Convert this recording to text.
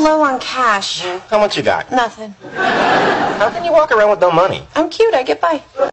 low on cash. How much you got? Nothing. How can you walk around with no money? I'm cute. I get by.